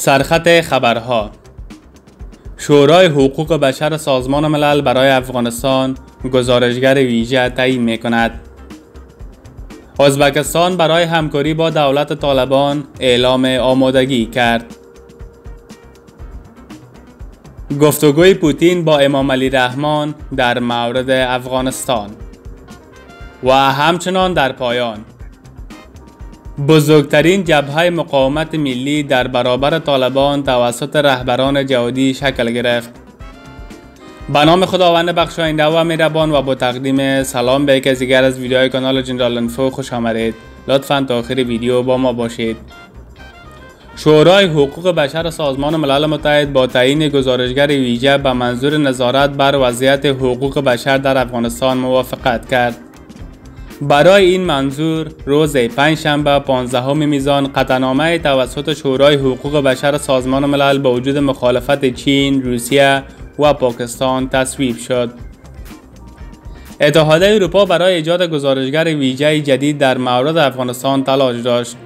سرخط خبرها شورای حقوق بشر سازمان ملل برای افغانستان گزارشگر ویژه تعیین می کند. ازبکستان برای همکاری با دولت طالبان اعلام آمادگی کرد. گفتگوی پوتین با امام علی رحمان در مورد افغانستان و همچنان در پایان بزرگترین جبهه مقاومت ملی در برابر طالبان توسط رهبران جهادی شکل گرفت. به نام خداوند بخشاینده و مهربان و با تقدیم سلام به یکی دیگر از ویدیوهای کانال جنرال انفو خوش آمدید. لطفا تا آخر ویدیو با ما باشید. شورای حقوق بشر سازمان ملل متحد با تعیین گزارشگر ویژه به منظور نظارت بر وضعیت حقوق بشر در افغانستان موافقت کرد. برای این منظور روز پنجشنبه 15 میزان قطعنامه توسط شورای حقوق بشر سازمان ملل با وجود مخالفت چین، روسیه و پاکستان تصویب شد. اتحادیه اروپا برای ایجاد گزارشگر ویژه جدید در مورد افغانستان تلاش داشت.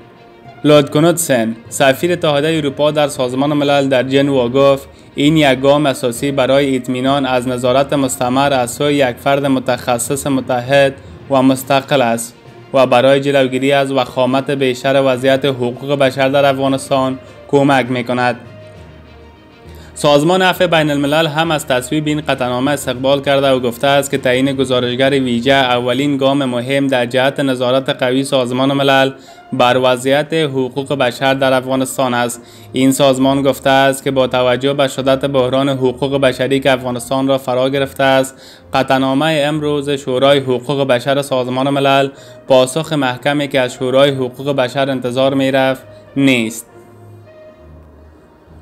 لورد کنوتسن سفیر اتحادیه اروپا در سازمان ملل در جنوا گفت این یک گام اساسی برای اطمینان از نظارت مستمر از سوی یک فرد متخصص متحد و مستقل است و برای جلوگیری از وخامت بیشتر وضعیت حقوق بشر در افغانستان کمک می کند. سازمان عفو بین الملل هم از تصویب این قطعنامه استقبال کرده و گفته است که تعیین گزارشگر ویژه اولین گام مهم در جهت نظارت قوی سازمان ملل بر وضعیت حقوق بشر در افغانستان است. این سازمان گفته است که با توجه به شدت بحران حقوق بشری که افغانستان را فرا گرفته است قطعنامه امروز شورای حقوق بشر سازمان ملل پاسخ محکمی که از شورای حقوق بشر انتظار می رفت نیست.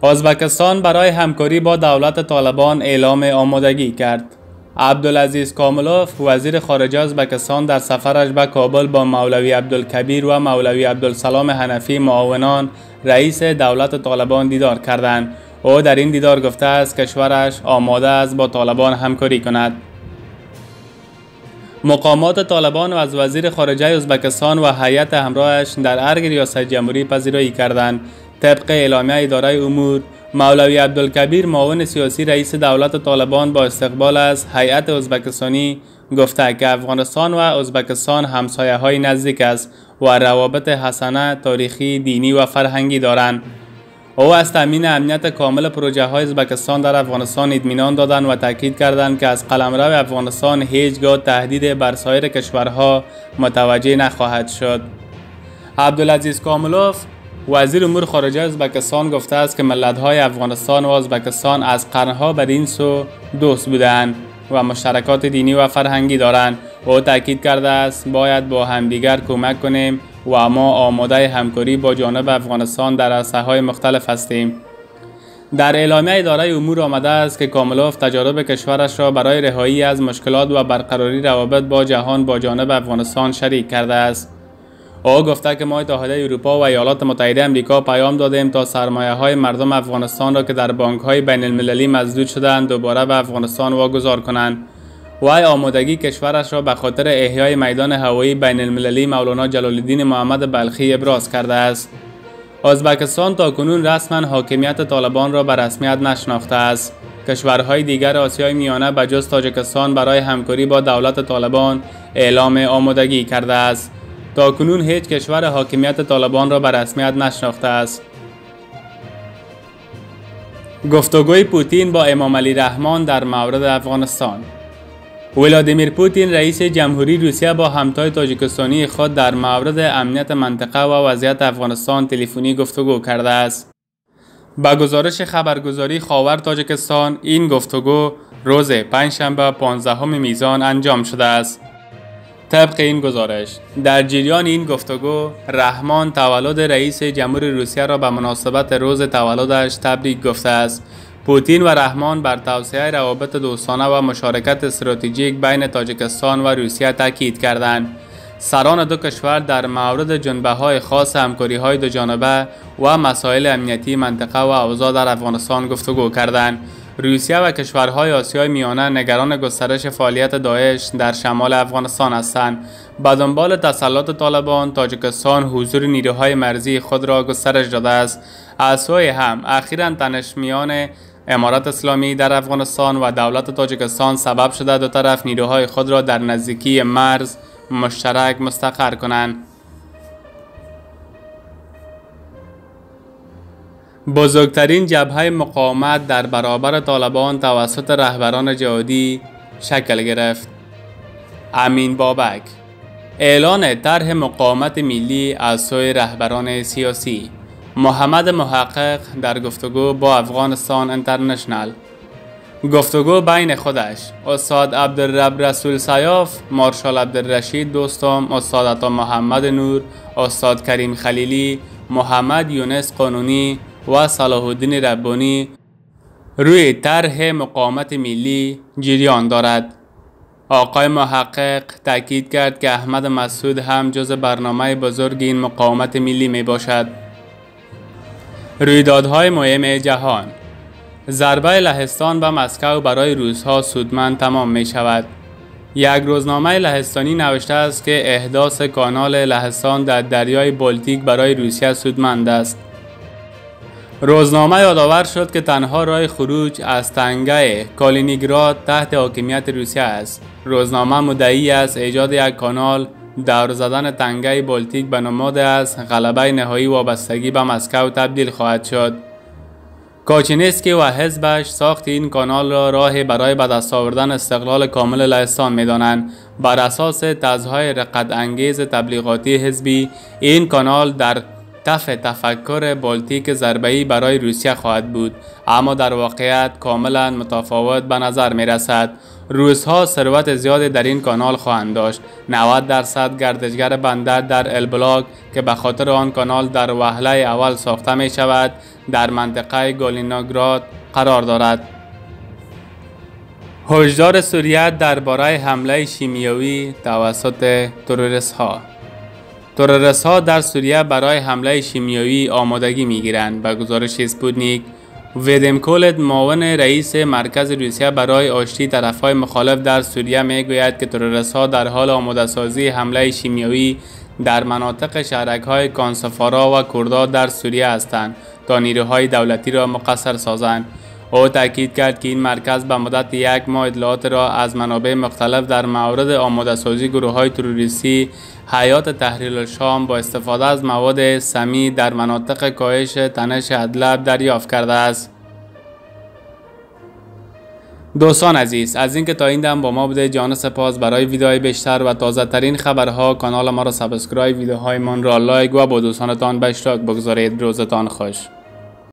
ازبکستان برای همکاری با دولت طالبان اعلام آمادگی کرد. عبدالعزیز کاملوف وزیر خارجه ازبکستان در سفرش به کابل با مولوی عبدالکبیر و مولوی عبدالسلام حنفی معاونان رئیس دولت طالبان دیدار کردند. او در این دیدار گفته است کشورش آماده است با طالبان همکاری کند. مقامات طالبان و از وزیر خارجه ازبکستان و هیئت همراهش در ارگ ریاست جمهوری پذیرایی کردند طبق اعلامیه اداره امور مولوی عبدالکبیر معاون سیاسی رئیس دولت طالبان با استقبال از هیئت ازبکستانی گفته که افغانستان و ازبکستان همسایه های نزدیک است و روابط حسنه تاریخی دینی و فرهنگی دارند. او از تامین امنیت کامل پروژه های ازبکستان در افغانستان اطمینان دادند و تاکید کردند که از قلمرو افغانستان هیچگاه تهدید بر سایر کشورها متوجه نخواهد شد. عبدالعزیز کاملوف وزیر امور خارجه ازبکستان گفته است که های افغانستان و ازبکستان از قرنها بر این سو دوست بودند و مشترکات دینی و فرهنگی دارند. او تاکید کرده است باید با همدیگر کمک کنیم و ما آماده همکاری با جانب افغانستان در عرصه های مختلف هستیم. در اعلامیه اداره امور آمده است که کاملوف تجارب کشورش را برای رهایی از مشکلات و برقراری روابط با جهان با جانب افغانستان شریک کرده است. او گفته که ما اتحادیه اروپا و ایالات متحده امریکا پیام دادیم تا سرمایه های مردم افغانستان را که در بانک های بین المللی مزدود شدند دوباره به افغانستان واگذار کنند. وی آمادگی کشورش را به خاطر احیای میدان هوایی بین المللی مولانا جلال الدین محمد بلخی ابراز کرده است. ازبکستان تا کنون رسما حاکمیت طالبان را به رسمیت نشناخته است. کشورهای دیگر آسیای میانه به جز تاجکستان برای همکاری با دولت طالبان اعلام آمادگی کرده است. تا کنون هیچ کشور حاکمیت طالبان را به رسمیت نشناخته است. گفتگوی پوتین با امام علی رحمان در مورد افغانستان ولادیمیر پوتین رئیس جمهوری روسیه با همتای تاجیکستانی خود در مورد امنیت منطقه و وضعیت افغانستان تلفنی گفتگو کرده است. با گزارش خبرگزاری خاور تاجیکستان این گفتگو روز پنجشنبه 15 میزان انجام شده است. طبق این گزارش در جریان این گفتگو رحمان تولد رئیس جمهور روسیه را به مناسبت روز تولدش تبریک گفته است. پوتین و رحمان بر توسعه روابط دوستانه و مشارکت استراتژیک بین تاجیکستان و روسیه تاکید کردند. سران دو کشور در مورد جنبه های خاص همکاری های دو جانبه و مسائل امنیتی منطقه و اوضاع در افغانستان گفتگو کردند. روسیه و کشورهای آسیای میانه نگران گسترش فعالیت داعش در شمال افغانستان هستند. به دنبال تسلط طالبان تاجیکستان حضور نیروهای مرزی خود را گسترش داده است. از سوی هم اخیرا تنش میان امارات اسلامی در افغانستان و دولت تاجیکستان سبب شده دو طرف نیروهای خود را در نزدیکی مرز مشترک مستقر کنند. بزرگترین جبهه مقاومت در برابر طالبان توسط رهبران جهادی شکل گرفت. امین بابک. اعلان طرح مقاومت ملی از سوی رهبران سیاسی. محمد محقق در گفتگو با افغانستان انترنشنل. گفتگو بین خودش استاد عبدالرب رسول سیاف مارشال عبدالرشید دوستم استاد عطا محمد نور استاد کریم خلیلی محمد یونس قانونی و صلاح الدین ربانی روی طرح مقاومت ملی جریان دارد. آقای محقق تاکید کرد که احمد مسعود هم جز برنامه بزرگ این مقاومت ملی می باشد. رویدادهای مهم جهان ضربه لهستان به مسکو برای روزها سودمند تمام می شود. یک روزنامه لهستانی نوشته است که احداث کانال لهستان در دریای بالتیک برای روسیه سودمند است. روزنامه یادآور شد که تنها راه خروج از تنگه کالینیگراد تحت حاکمیت روسیه است. روزنامه مدعی است ایجاد یک کانال دور زدن تنگه بالتیک به نماد است غلبه نهایی وابستگی به مسکو تبدیل خواهد شد. کاچینسکی و حزبش ساخت این کانال را راه برای به دست آوردن استقلال کامل لهستان می‌دانند بر اساس تزهای رقت انگیز تبلیغاتی حزبی این کانال در تف تفکر بالتیک ضربه‌ای برای روسیه خواهد بود اما در واقعیت کاملا متفاوت به نظر می رسد روزها ثروت زیادی در این کانال خواهند داشت. 90 درصد گردشگر بندر در البلاک که به خاطر آن کانال در وهله اول ساخته می شود در منطقه گالیناگراد قرار دارد. هشدار سوریه درباره حمله شیمیایی توسط تروریست ها تروریست در سوریه برای حمله شیمیایی آمادگی می گیرند به گزارش اسپوتنیک وادیم کولیت معاون رئیس مرکز روسیه برای آشتی طرفهای مخالف در سوریه می گوید که تروریست ها در حال آماده سازی حمله شیمیایی در مناطق شهرک های کانسفارا و کردا در سوریه هستند تا نیروهای دولتی را مقصر سازند. او تاکید کرد که این مرکز به مدت یک ماه اطلاعات را از منابع مختلف در مورد آماده سازی گروه های تروریستی هیات تحریر الشام با استفاده از مواد سمی در مناطق کاهش تنش ادلب دریافت کرده است. دوستان عزیز از اینکه تا این دم با ما بودید جهان سپاس برای ویدیوهای بیشتر و تازه ترین خبرها کانال ما را subscribe ویدیوهای من را like و با دوستانتان به اشتراک بگذارید روزتان خوش